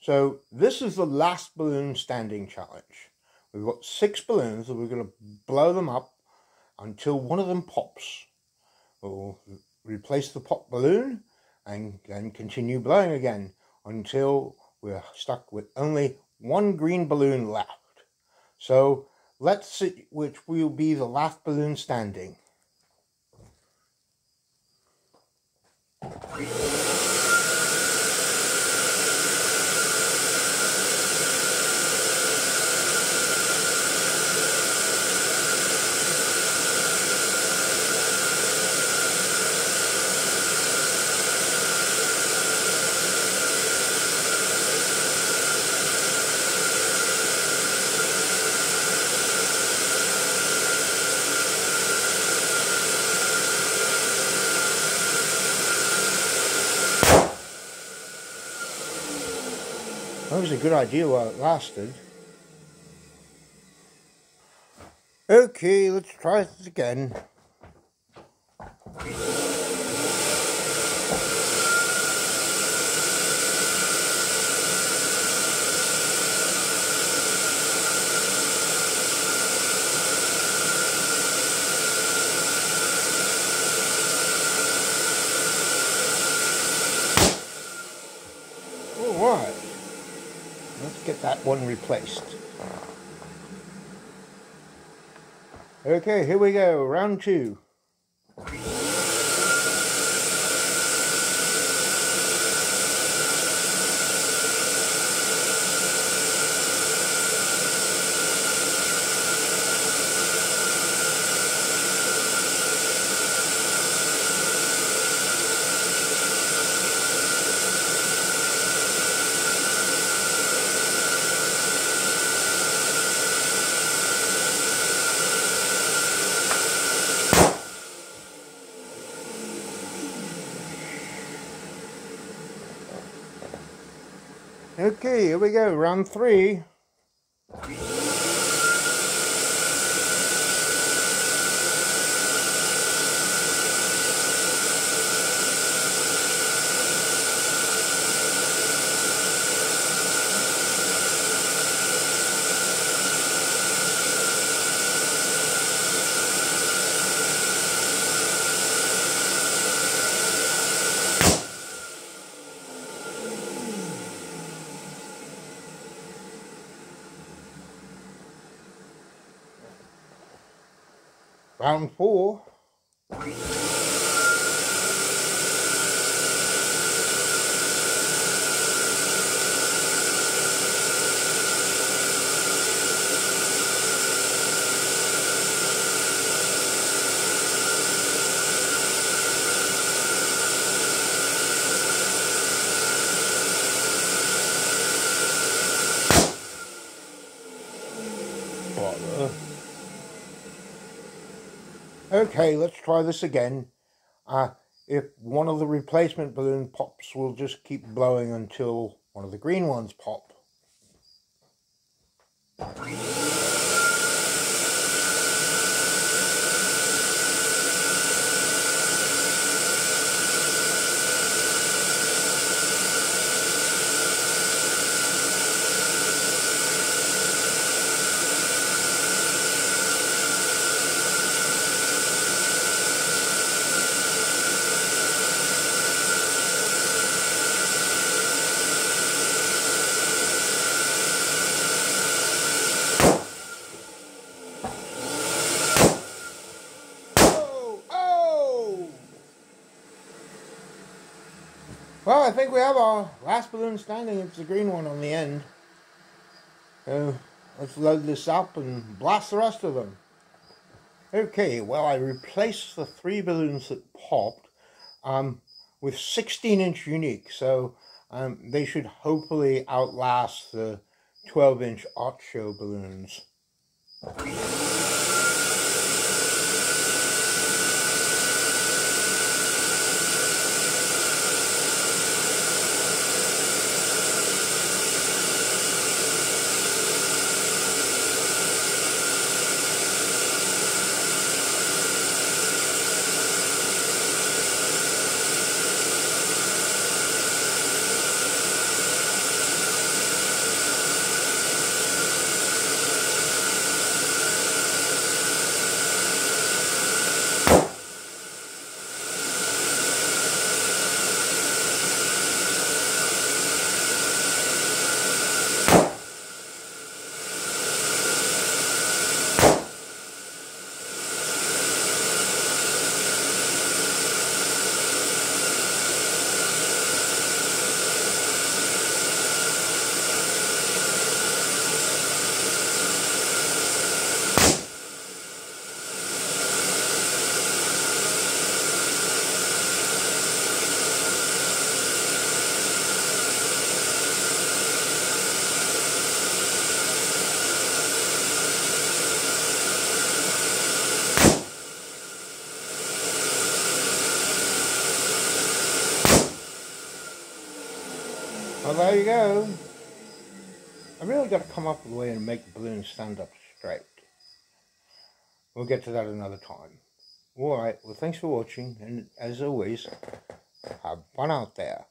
So this is the last balloon standing challenge. We've got six balloons and we're going to blow them up until one of them pops. We'll replace the pop balloon and then continue blowing again until we're stuck with only one green balloon left. So let's see which will be the last balloon standing. That was a good idea while it lasted. Okay, let's try this again. That one replaced. Okay, here we go, round two. Okay, here we go, round three. Round four. Bother. Okay, let's try this again. Uh, if one of the replacement balloon pops, we'll just keep blowing until one of the green ones pop. Well, I think we have our last balloon standing. It's the green one on the end. Let's load this up and blast the rest of them. Okay, well, I replaced the three balloons that popped um, with 16 inch unique. So um, they should hopefully outlast the 12 inch art show balloons. Well, there you go. I really got to come up with a way to make the balloon stand up straight. We'll get to that another time. Alright, well thanks for watching, and as always, have fun out there.